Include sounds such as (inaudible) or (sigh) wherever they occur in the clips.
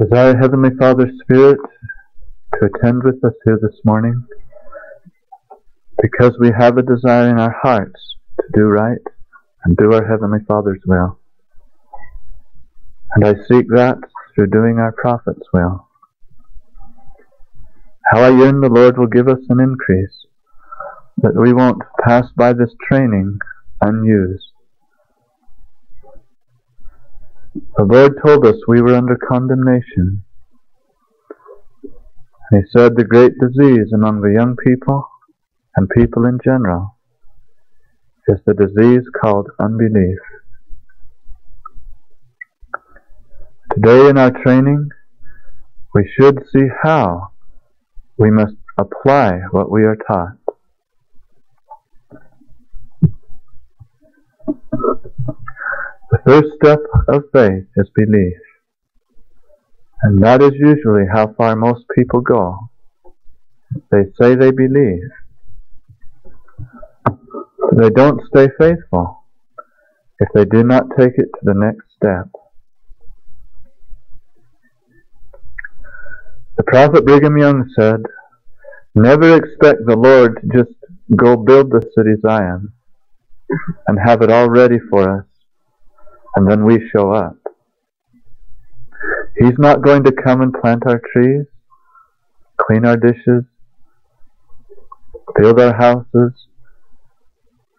Desire Heavenly Father's Spirit to attend with us here this morning because we have a desire in our hearts to do right and do our Heavenly Father's will. And I seek that through doing our prophet's will. How I yearn the Lord will give us an increase, that we won't pass by this training unused. The Lord told us we were under condemnation. He said the great disease among the young people and people in general is the disease called unbelief. Today in our training, we should see how we must apply what we are taught. The first step of faith is belief. And that is usually how far most people go. They say they believe. They don't stay faithful if they do not take it to the next step. The prophet Brigham Young said, Never expect the Lord to just go build the city Zion and have it all ready for us, and then we show up. He's not going to come and plant our trees, clean our dishes, build our houses,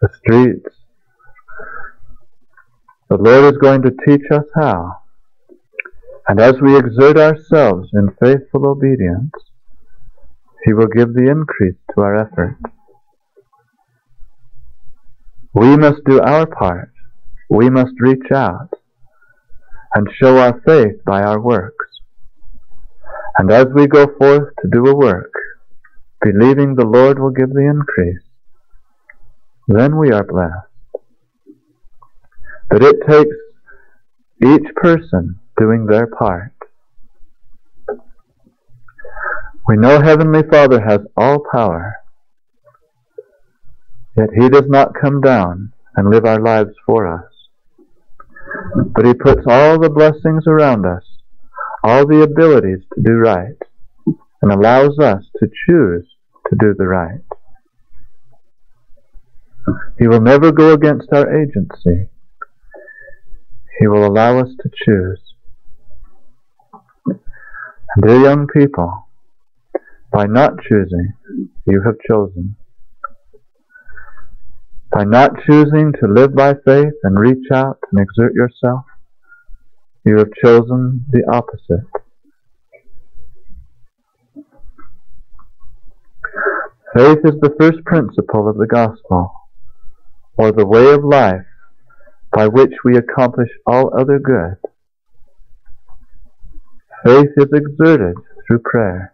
the streets. The Lord is going to teach us how. And as we exert ourselves in faithful obedience, He will give the increase to our effort. We must do our part. We must reach out and show our faith by our works. And as we go forth to do a work, believing the Lord will give the increase, then we are blessed. But it takes each person doing their part. We know Heavenly Father has all power, yet He does not come down and live our lives for us. But He puts all the blessings around us, all the abilities to do right, and allows us to choose to do the right. He will never go against our agency. He will allow us to choose. Dear young people, by not choosing, you have chosen. By not choosing to live by faith and reach out and exert yourself, you have chosen the opposite. Faith is the first principle of the gospel, or the way of life by which we accomplish all other good. Faith is exerted through prayer,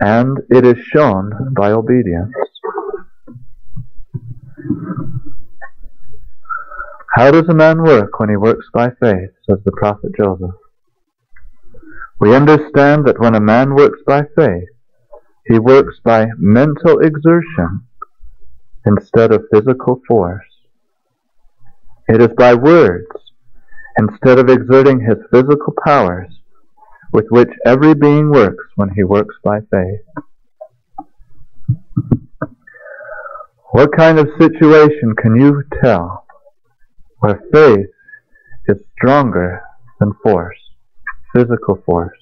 and it is shown by obedience. How does a man work when he works by faith, says the prophet Joseph? We understand that when a man works by faith, he works by mental exertion instead of physical force. It is by words instead of exerting his physical powers, with which every being works when he works by faith. What kind of situation can you tell where faith is stronger than force, physical force?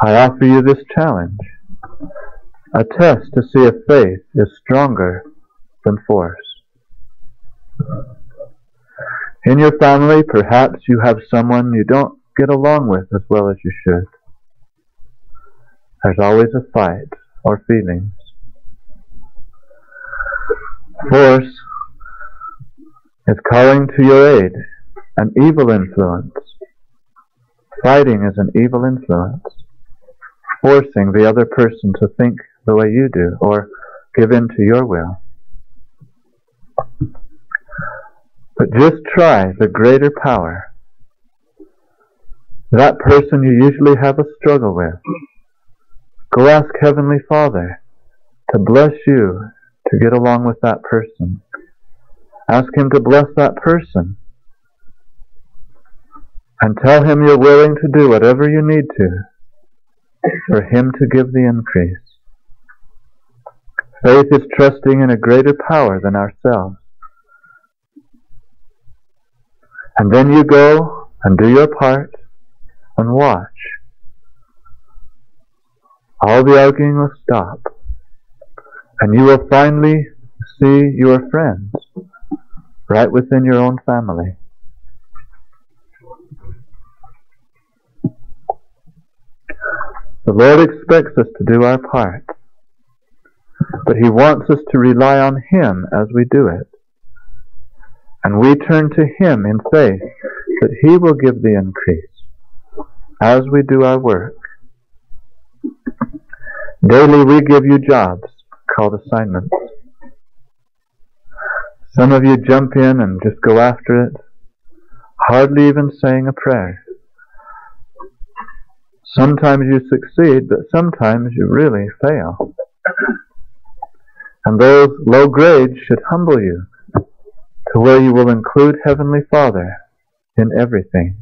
I offer you this challenge. A test to see if faith is stronger than force. In your family, perhaps you have someone you don't get along with as well as you should. There's always a fight or feelings. Force is calling to your aid an evil influence. Fighting is an evil influence, forcing the other person to think the way you do or give in to your will. But just try the greater power. That person you usually have a struggle with. Go ask Heavenly Father to bless you to get along with that person. Ask Him to bless that person and tell Him you're willing to do whatever you need to for Him to give the increase. Faith is trusting in a greater power than ourselves. And then you go and do your part and watch. All the arguing will stop. And you will finally see your friends right within your own family. The Lord expects us to do our part, but He wants us to rely on Him as we do it. And we turn to Him in faith that He will give the increase as we do our work. Daily we give you jobs called assignments. Some of you jump in and just go after it, hardly even saying a prayer. Sometimes you succeed, but sometimes you really fail. And those low grades should humble you to where you will include Heavenly Father in everything.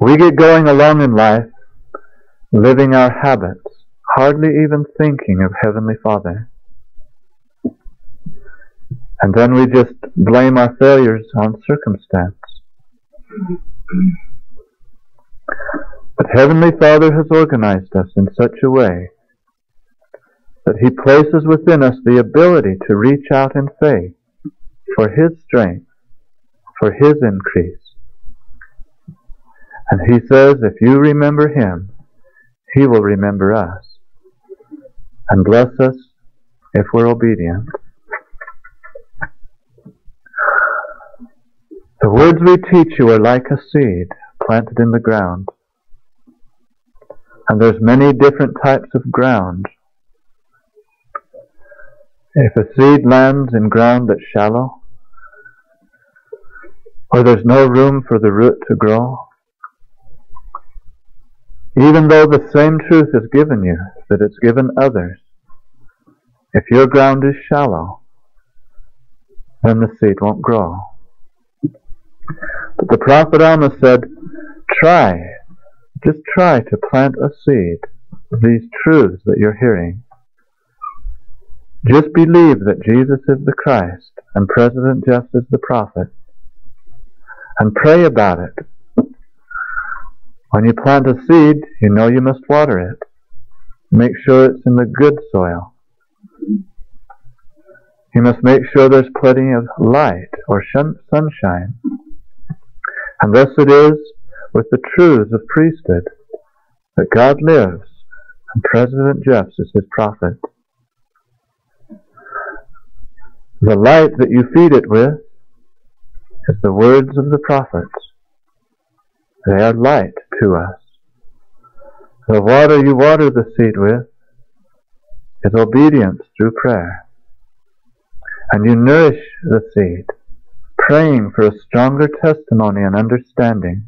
We get going along in life, living our habits, hardly even thinking of Heavenly Father. And then we just blame our failures on circumstance. But Heavenly Father has organized us in such a way that He places within us the ability to reach out in faith for His strength, for His increase. And He says, if you remember Him, He will remember us and bless us if we're obedient. The words we teach you are like a seed planted in the ground. And there's many different types of ground. If a seed lands in ground that's shallow, or there's no room for the root to grow, even though the same truth is given you that it's given others, if your ground is shallow, then the seed won't grow. But the prophet Alma said, try, just try to plant a seed of these truths that you're hearing. Just believe that Jesus is the Christ and President Jeffs is the prophet. And pray about it. When you plant a seed, you know you must water it. Make sure it's in the good soil. You must make sure there's plenty of light or sunshine. And thus it is with the truths of priesthood that God lives and President Jeffs is his prophet. The light that you feed it with is the words of the prophets. They are light to us. The water you water the seed with is obedience through prayer. And you nourish the seed, praying for a stronger testimony and understanding.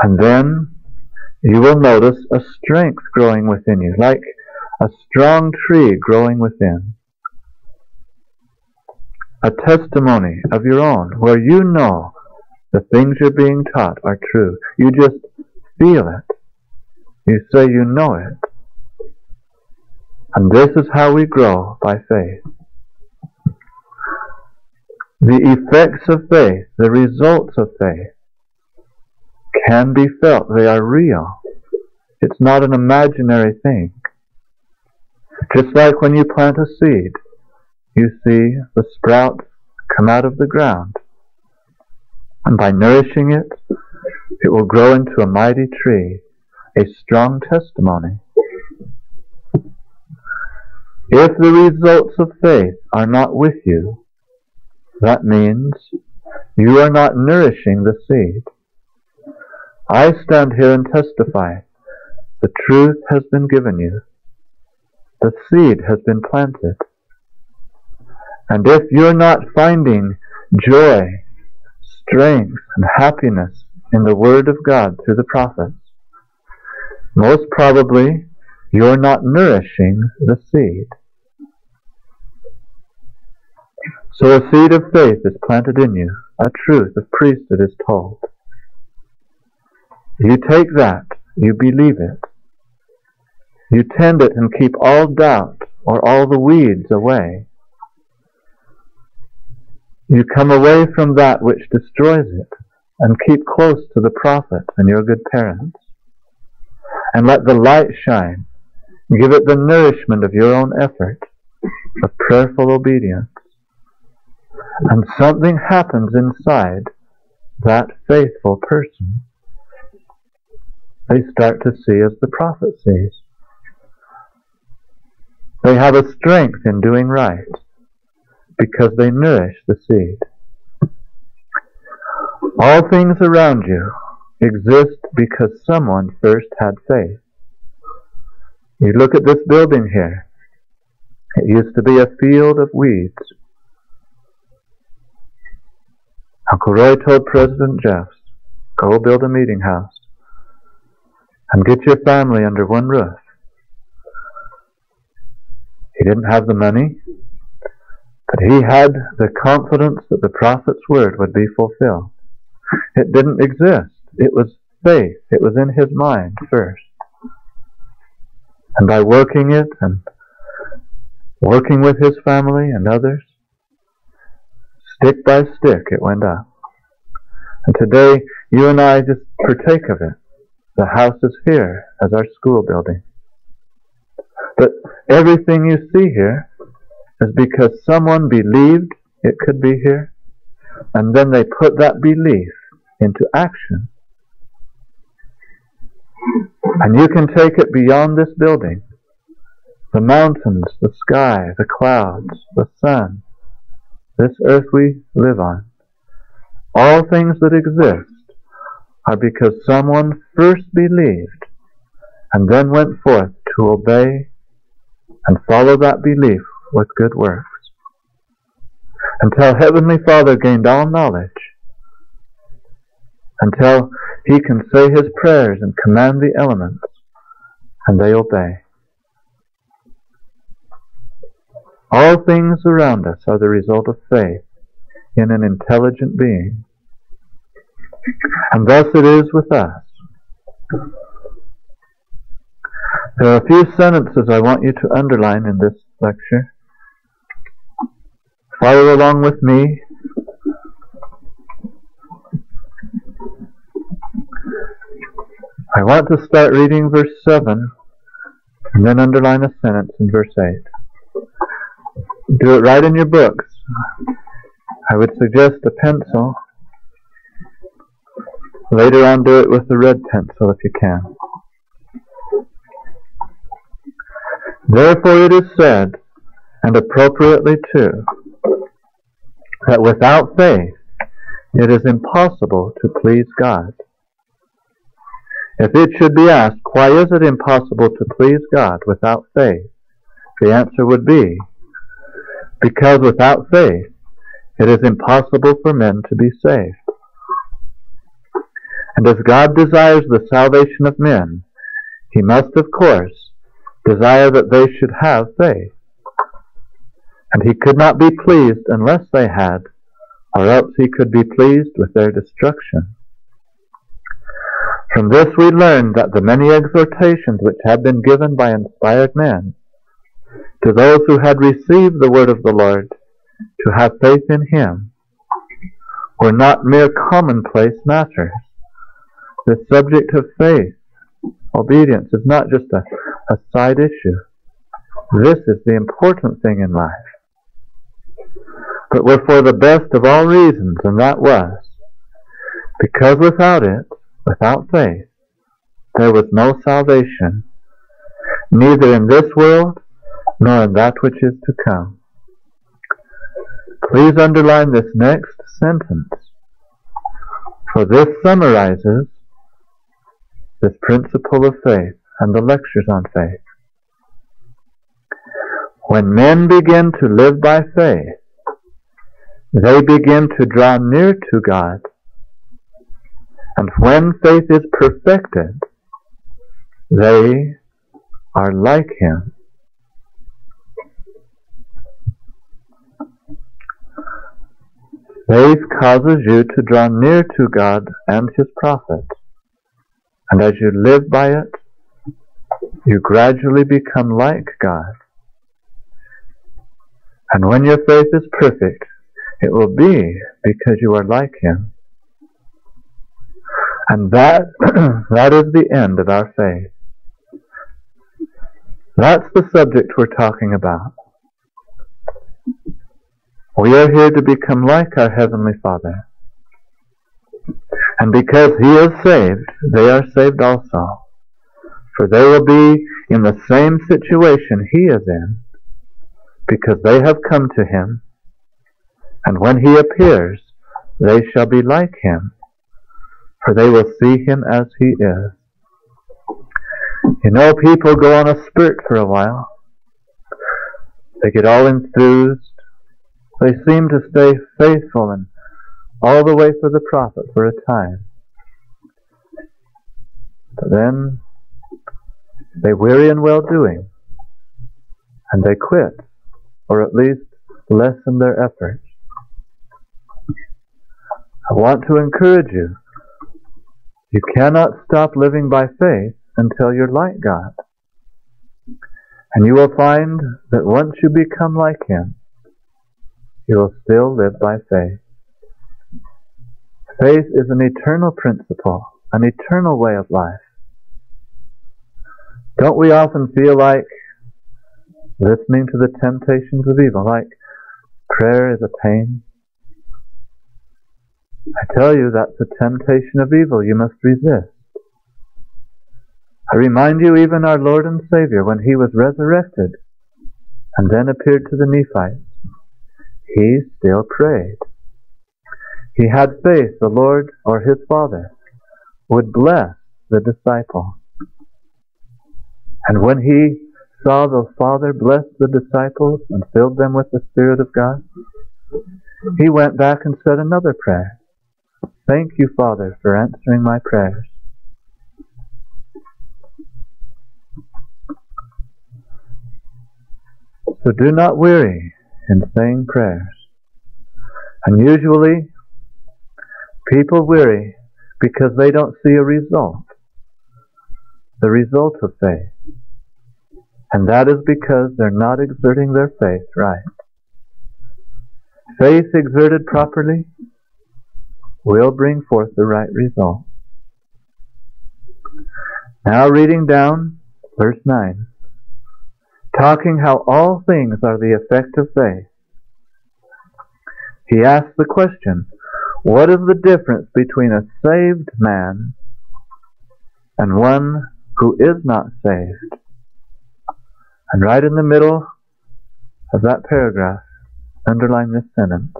And then you will notice a strength growing within you, like a strong tree growing within. A testimony of your own, where you know the things you're being taught are true. You just feel it. You say you know it. And this is how we grow by faith. The effects of faith, the results of faith, can be felt. They are real. It's not an imaginary thing. Just like when you plant a seed, you see the sprouts come out of the ground. And by nourishing it, it will grow into a mighty tree, a strong testimony. If the results of faith are not with you, that means you are not nourishing the seed. I stand here and testify. The truth has been given you. The seed has been planted. And if you're not finding joy, strength, and happiness in the Word of God through the prophets, most probably you're not nourishing the seed. So a seed of faith is planted in you, a truth of priesthood is told. You take that, you believe it. You tend it and keep all doubt or all the weeds away. You come away from that which destroys it and keep close to the prophet and your good parents. And let the light shine. Give it the nourishment of your own effort, of prayerful obedience. And something happens inside that faithful person. They start to see as the prophet sees. They have a strength in doing right because they nourish the seed. All things around you exist because someone first had faith. You look at this building here. It used to be a field of weeds. Uncle Roy told President Jeffs, go build a meeting house and get your family under one roof. He didn't have the money, but he had the confidence that the prophet's word would be fulfilled. It didn't exist. It was faith. It was in his mind first. And by working it and working with his family and others, stick by stick it went up. And today, you and I just partake of it. The house is here as our school building. But everything you see here is because someone believed it could be here, and then they put that belief into action. And you can take it beyond this building. The mountains, the sky, the clouds, the sun, this earth we live on. All things that exist are because someone first believed and then went forth to obey and follow that belief with good works. Until Heavenly Father gained all knowledge, until he can say his prayers and command the elements, and they obey. All things around us are the result of faith in an intelligent being. And thus it is with us. There are a few sentences I want you to underline in this lecture. Follow along with me. I want to start reading verse 7 and then underline a sentence in verse 8. Do it right in your books. I would suggest a pencil. Later on, do it with the red pencil if you can. Therefore it is said, and appropriately too, that without faith it is impossible to please God. If it should be asked, why is it impossible to please God without faith? The answer would be, because without faith it is impossible for men to be saved. And as God desires the salvation of men, he must, of course, desire that they should have faith. And he could not be pleased unless they had, or else he could be pleased with their destruction. From this we learn that the many exhortations which have been given by inspired men to those who had received the word of the Lord to have faith in him were not mere commonplace matters. The subject of faith, obedience, is not just a a side issue. This is the important thing in life. But were for the best of all reasons, and that was because without it, without faith, there was no salvation, neither in this world nor in that which is to come. Please underline this next sentence, for this summarizes this principle of faith and the lectures on faith. When men begin to live by faith, they begin to draw near to God. And when faith is perfected, they are like Him. Faith causes you to draw near to God and His prophet. And as you live by it, you gradually become like God. And when your faith is perfect, it will be because you are like Him. And that, (clears throat) that is the end of our faith. That's the subject we're talking about. We are here to become like our Heavenly Father. And because He is saved, they are saved also. For they will be in the same situation He is in, because they have come to Him. And when He appears, they shall be like Him, for they will see Him as He is. You know, people go on a spurt for a while. They get all enthused they seem to stay faithful and all the way for the prophet for a time. But then they weary in well doing and they quit, or at least lessen their efforts. I want to encourage you. You cannot stop living by faith until you're like God. And you will find that once you become like Him, you will still live by faith. Faith is an eternal principle, an eternal way of life. Don't we often feel like listening to the temptations of evil, like prayer is a pain? I tell you, that's a temptation of evil you must resist. I remind you, even our Lord and Savior, when he was resurrected and then appeared to the Nephites, he still prayed. He had faith the Lord or his Father would bless the disciple. And when he saw the Father bless the disciples and filled them with the Spirit of God, he went back and said another prayer. Thank you, Father, for answering my prayers. So do not weary in saying prayers. And usually, people weary because they don't see a result, the result of faith. And that is because they're not exerting their faith right. Faith exerted properly will bring forth the right result. Now reading down verse 9 talking how all things are the effect of faith. He asks the question, what is the difference between a saved man and one who is not saved? And right in the middle of that paragraph, underline this sentence.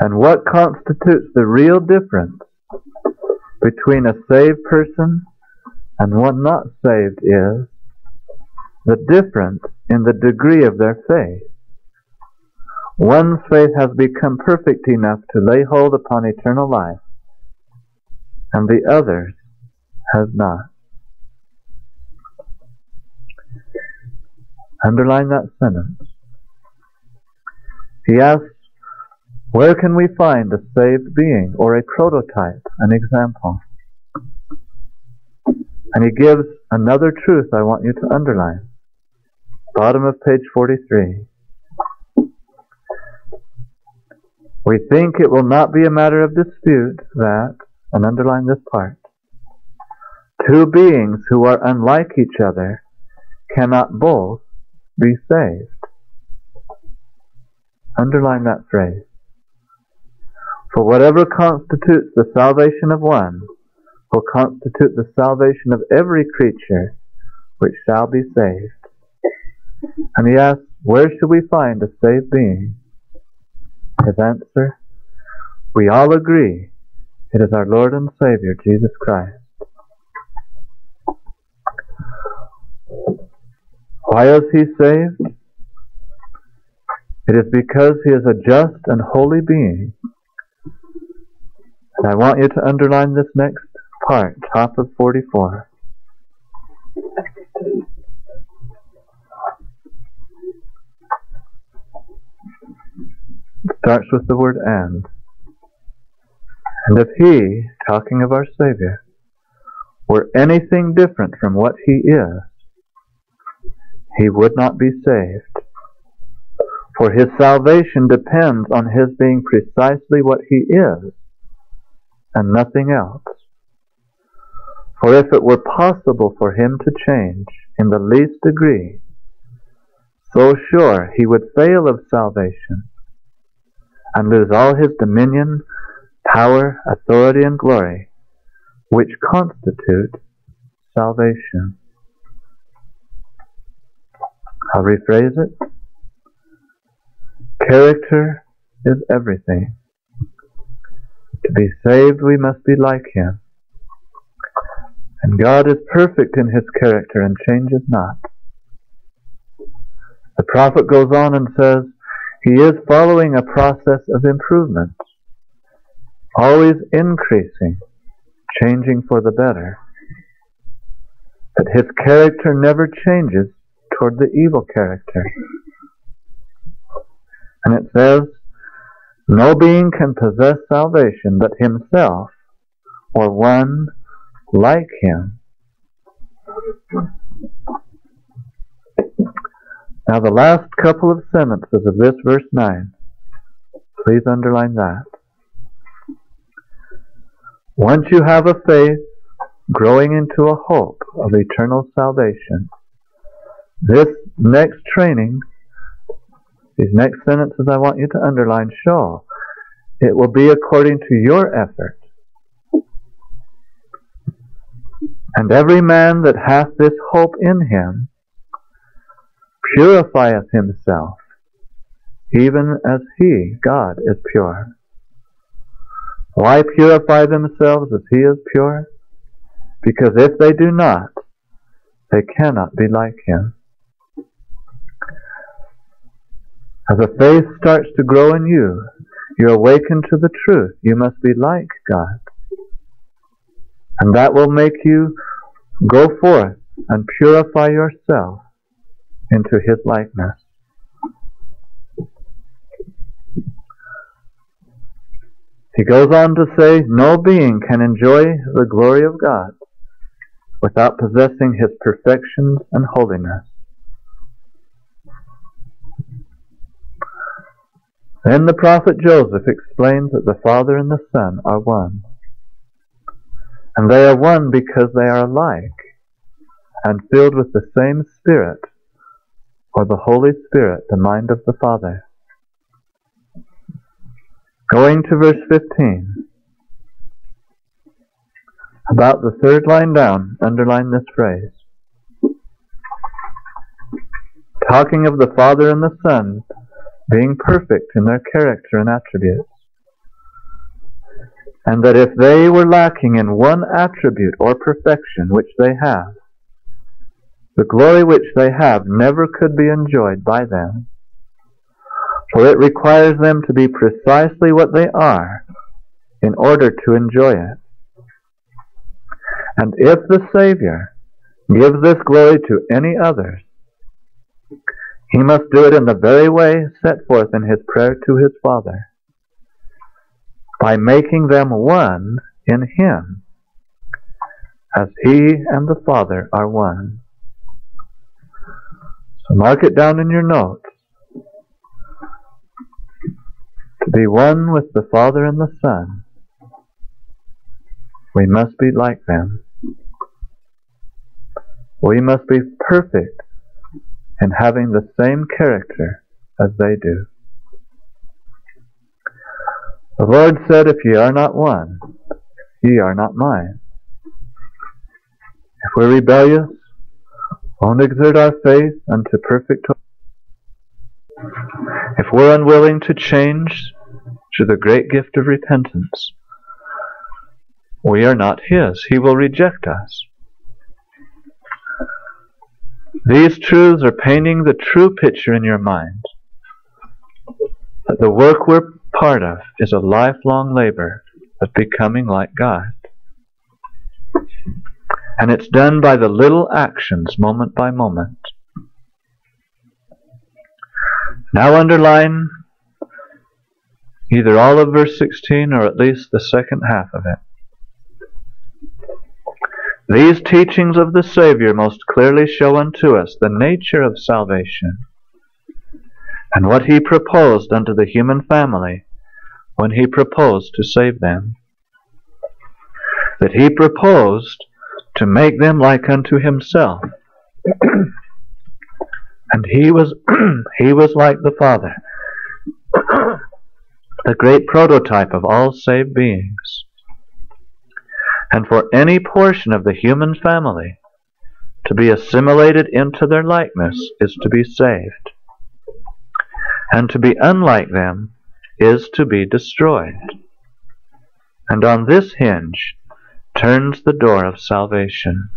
And what constitutes the real difference between a saved person and one not saved is the difference in the degree of their faith. One's faith has become perfect enough to lay hold upon eternal life, and the other's has not. Underline that sentence. He asks, where can we find a saved being or a prototype, an example? And he gives another truth I want you to underline. Bottom of page 43. We think it will not be a matter of dispute that, and underline this part, two beings who are unlike each other cannot both be saved. Underline that phrase. For whatever constitutes the salvation of one will constitute the salvation of every creature which shall be saved. And he asks, Where should we find a saved being? His answer, We all agree it is our Lord and Savior, Jesus Christ. Why is he saved? It is because he is a just and holy being. And I want you to underline this next part, top of 44. Starts with the word and. And if he, talking of our Savior, were anything different from what he is, he would not be saved. For his salvation depends on his being precisely what he is and nothing else. For if it were possible for him to change in the least degree, so sure he would fail of salvation and lose all his dominion, power, authority, and glory, which constitute salvation. I'll rephrase it. Character is everything. To be saved, we must be like Him. And God is perfect in His character and changes not. The prophet goes on and says, He is following a process of improvement, always increasing, changing for the better. But His character never changes toward the evil character. And it says, No being can possess salvation but himself or one like him. Now, the last couple of sentences of this verse 9, please underline that. Once you have a faith growing into a hope of eternal salvation, this next training, these next sentences I want you to underline show it will be according to your effort. And every man that hath this hope in him purifieth himself, even as he, God, is pure. Why purify themselves as he is pure? Because if they do not, they cannot be like him. As a faith starts to grow in you, you awaken to the truth. You must be like God. And that will make you go forth and purify yourself into His likeness. He goes on to say, No being can enjoy the glory of God without possessing His perfections and holiness. Then the prophet Joseph explains that the Father and the Son are one. And they are one because they are alike and filled with the same Spirit, or the Holy Spirit, the mind of the Father. Going to verse 15. About the third line down, underline this phrase. Talking of the Father and the Son, being perfect in their character and attributes. And that if they were lacking in one attribute or perfection which they have, the glory which they have never could be enjoyed by them. For it requires them to be precisely what they are in order to enjoy it. And if the Savior gives this glory to any others, he must do it in the very way set forth in his prayer to his Father, by making them one in him, as he and the Father are one. Mark it down in your notes. To be one with the Father and the Son, we must be like them. We must be perfect and having the same character as they do. The Lord said, If ye are not one, ye are not mine. If we're rebellious, won't exert our faith unto perfect if we're unwilling to change to the great gift of repentance, we are not His. He will reject us. These truths are painting the true picture in your mind. That the work we're part of is a lifelong labor of becoming like God. And it's done by the little actions, moment by moment. Now underline either all of verse 16 or at least the second half of it. These teachings of the Savior most clearly show unto us the nature of salvation and what he proposed unto the human family when he proposed to save them. That he proposed to make them like unto himself. (clears throat) and he was (clears throat) he was like the Father, (clears throat) the great prototype of all saved beings and for any portion of the human family to be assimilated into their likeness is to be saved. And to be unlike them is to be destroyed. And on this hinge turns the door of salvation.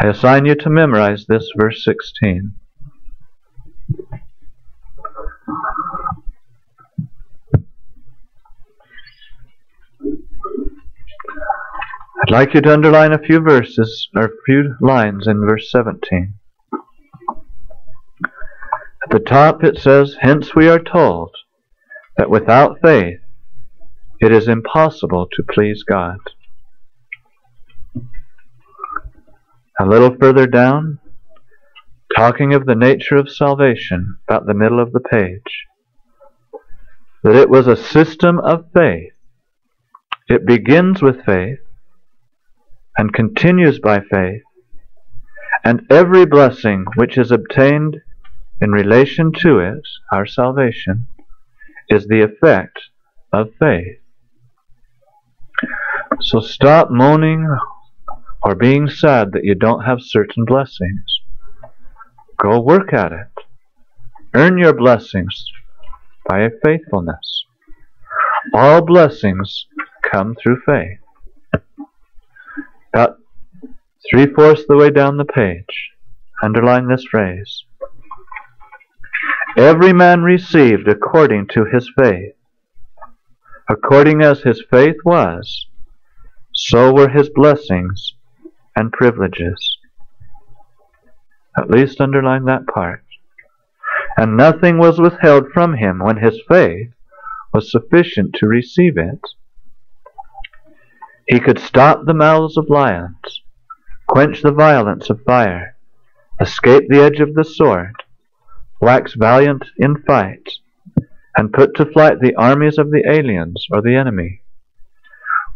I assign you to memorize this verse 16. I'd like you to underline a few verses, or a few lines in verse 17. At the top it says, Hence we are told that without faith it is impossible to please God. A little further down, talking of the nature of salvation, about the middle of the page, that it was a system of faith. It begins with faith, and continues by faith, and every blessing which is obtained in relation to it, our salvation, is the effect of faith. So stop moaning or being sad that you don't have certain blessings. Go work at it. Earn your blessings by faithfulness. All blessings come through faith. About three fourths of the way down the page, underline this phrase. Every man received according to his faith. According as his faith was, so were his blessings and privileges. At least underline that part. And nothing was withheld from him when his faith was sufficient to receive it. He could stop the mouths of lions, quench the violence of fire, escape the edge of the sword, wax valiant in fight, and put to flight the armies of the aliens or the enemy.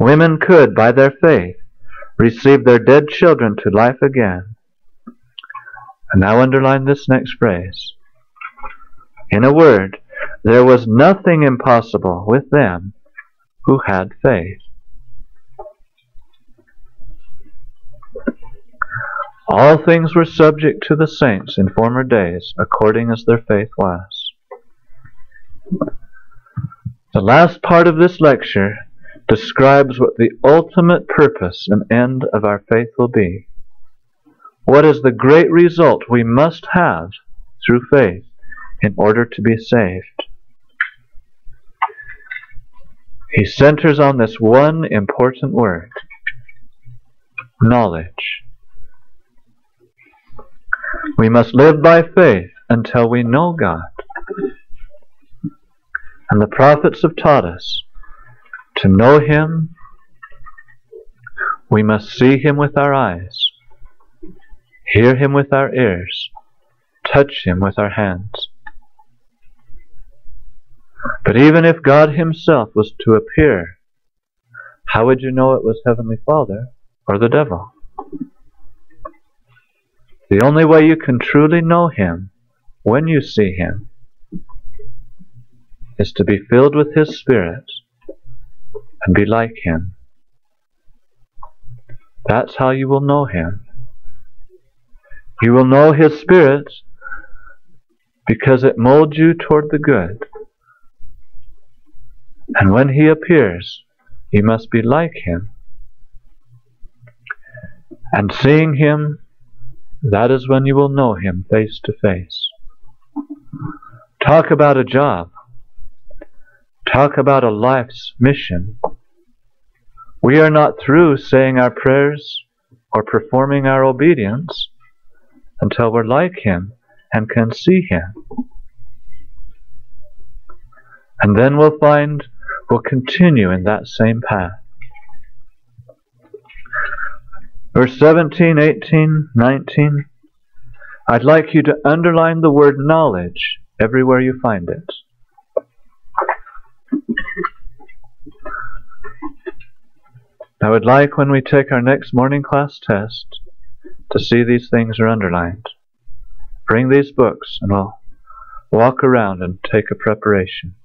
Women could, by their faith, receive their dead children to life again. And now underline this next phrase. In a word, there was nothing impossible with them who had faith. All things were subject to the saints in former days, according as their faith was. The last part of this lecture describes what the ultimate purpose and end of our faith will be. What is the great result we must have through faith in order to be saved? He centers on this one important word knowledge. We must live by faith until we know God. And the prophets have taught us to know Him, we must see Him with our eyes, hear Him with our ears, touch Him with our hands. But even if God Himself was to appear, how would you know it was Heavenly Father or the devil? The only way you can truly know Him when you see Him is to be filled with His Spirit and be like Him. That's how you will know Him. You will know His Spirit because it molds you toward the good. And when He appears, you must be like Him. And seeing Him that is when you will know Him face to face. Talk about a job. Talk about a life's mission. We are not through saying our prayers or performing our obedience until we're like Him and can see Him. And then we'll find we'll continue in that same path. Verse 17, 18, 19. I'd like you to underline the word knowledge everywhere you find it. I would like when we take our next morning class test to see these things are underlined. Bring these books and we'll walk around and take a preparation.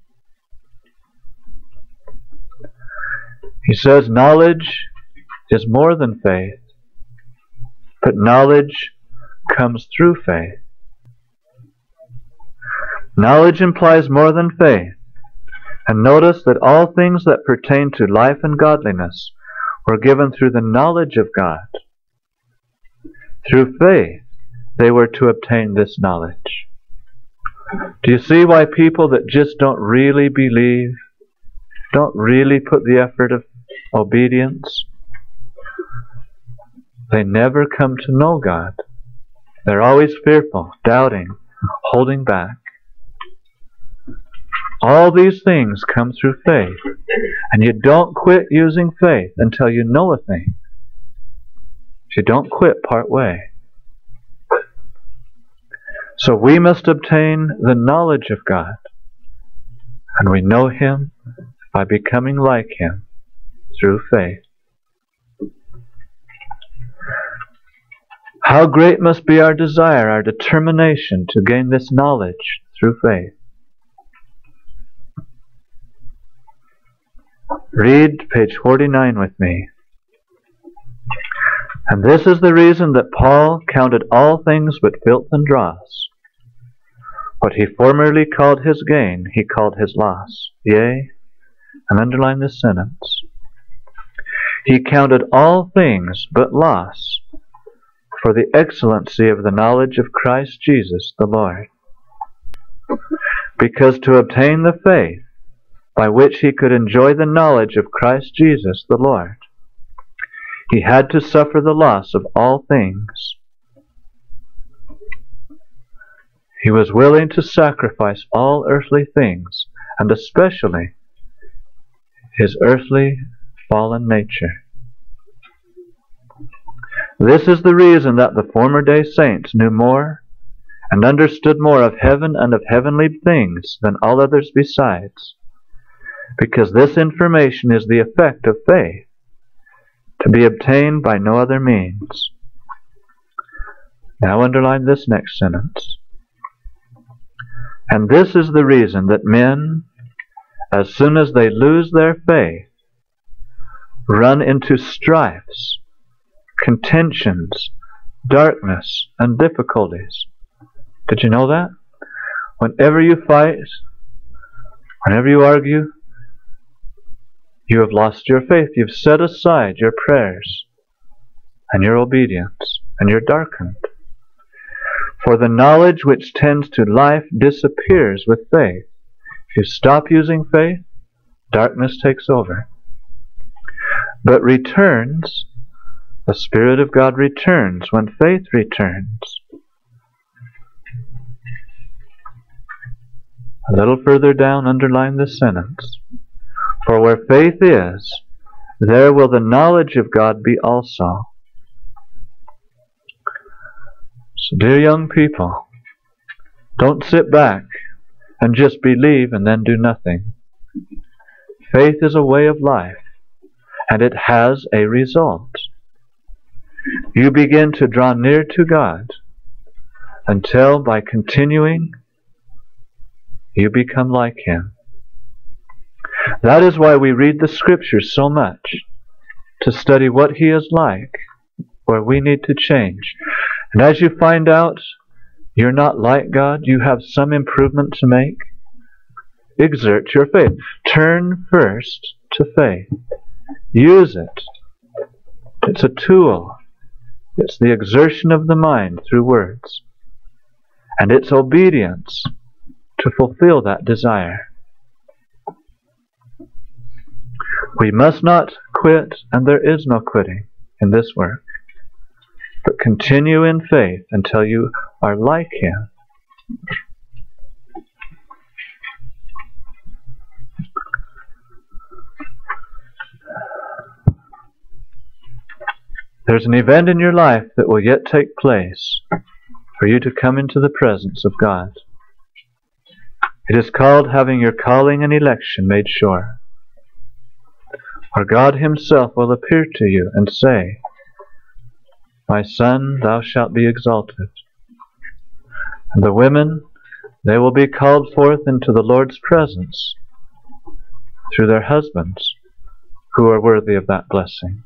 He says knowledge is more than faith, but knowledge comes through faith. Knowledge implies more than faith. And notice that all things that pertain to life and godliness were given through the knowledge of God. Through faith, they were to obtain this knowledge. Do you see why people that just don't really believe, don't really put the effort of obedience, they never come to know God? They're always fearful, doubting, holding back. All these things come through faith. And you don't quit using faith until you know a thing. You don't quit part way. So we must obtain the knowledge of God. And we know Him by becoming like Him through faith. How great must be our desire, our determination to gain this knowledge through faith. Read page 49 with me. And this is the reason that Paul counted all things but filth and dross. What he formerly called his gain, he called his loss. Yea, and underline this sentence. He counted all things but loss for the excellency of the knowledge of Christ Jesus the Lord. Because to obtain the faith by which he could enjoy the knowledge of Christ Jesus the Lord, he had to suffer the loss of all things. He was willing to sacrifice all earthly things, and especially his earthly fallen nature. This is the reason that the former day saints knew more and understood more of heaven and of heavenly things than all others besides, because this information is the effect of faith, to be obtained by no other means. Now underline this next sentence. And this is the reason that men, as soon as they lose their faith, run into strifes contentions, darkness, and difficulties. Did you know that? Whenever you fight, whenever you argue, you have lost your faith. You've set aside your prayers and your obedience, and you're darkened. For the knowledge which tends to life disappears with faith. If you stop using faith, darkness takes over. But returns the Spirit of God returns when faith returns. A little further down, underline this sentence. For where faith is, there will the knowledge of God be also. So, dear young people, don't sit back and just believe and then do nothing. Faith is a way of life, and it has a result you begin to draw near to God until by continuing you become like Him. That is why we read the Scriptures so much, to study what He is like, where we need to change. And as you find out you're not like God, you have some improvement to make, exert your faith. Turn first to faith. Use it. It's a tool it's the exertion of the mind through words, and its obedience to fulfill that desire. We must not quit, and there is no quitting in this work, but continue in faith until you are like Him. There's an event in your life that will yet take place for you to come into the presence of God. It is called having your calling and election made sure. For God Himself will appear to you and say, My son, thou shalt be exalted. And the women, they will be called forth into the Lord's presence through their husbands who are worthy of that blessing.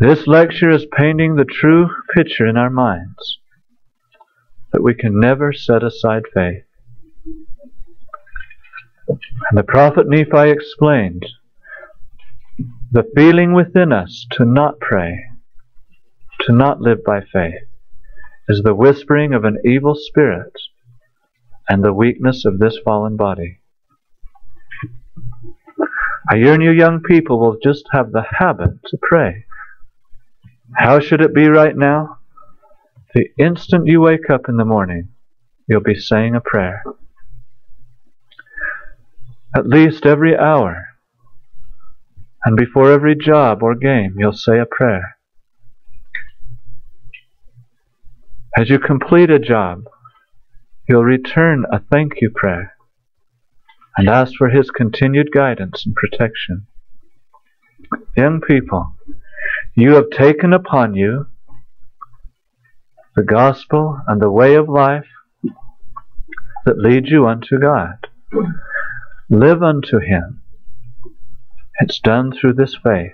This lecture is painting the true picture in our minds that we can never set aside faith. And the prophet Nephi explained the feeling within us to not pray, to not live by faith, is the whispering of an evil spirit and the weakness of this fallen body. I yearn you young people will just have the habit to pray. How should it be right now? The instant you wake up in the morning, you'll be saying a prayer. At least every hour. And before every job or game, you'll say a prayer. As you complete a job, you'll return a thank you prayer and ask for His continued guidance and protection. Young people, you have taken upon you the gospel and the way of life that leads you unto God. Live unto Him. It's done through this faith.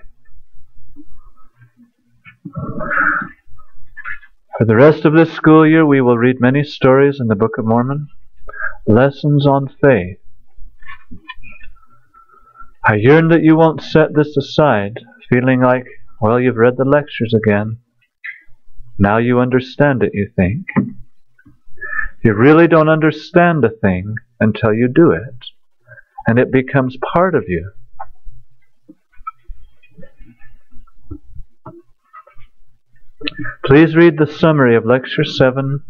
For the rest of this school year, we will read many stories in the Book of Mormon, lessons on faith. I yearn that you won't set this aside, feeling like, well, you've read the lectures again. Now you understand it, you think. You really don't understand a thing until you do it, and it becomes part of you. Please read the summary of Lecture 7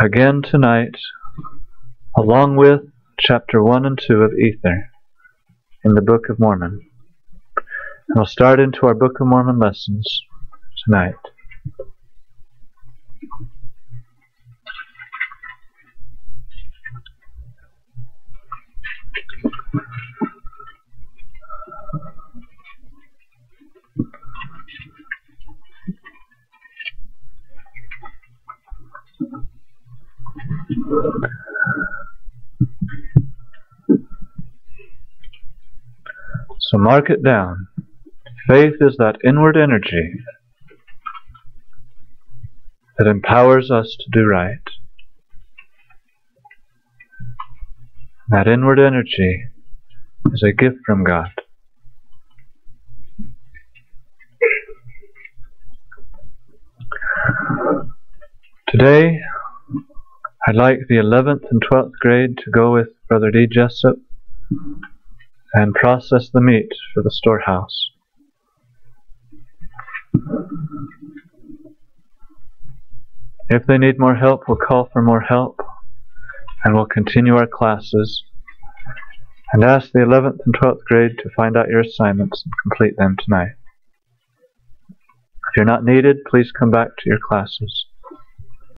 again tonight, along with Chapter 1 and 2 of Ether in the Book of Mormon. And we'll start into our Book of Mormon lessons tonight. Mark it down. Faith is that inward energy that empowers us to do right. That inward energy is a gift from God. Today, I'd like the 11th and 12th grade to go with Brother D. Jessop and process the meat for the storehouse. If they need more help, we'll call for more help and we'll continue our classes and ask the 11th and 12th grade to find out your assignments and complete them tonight. If you're not needed, please come back to your classes.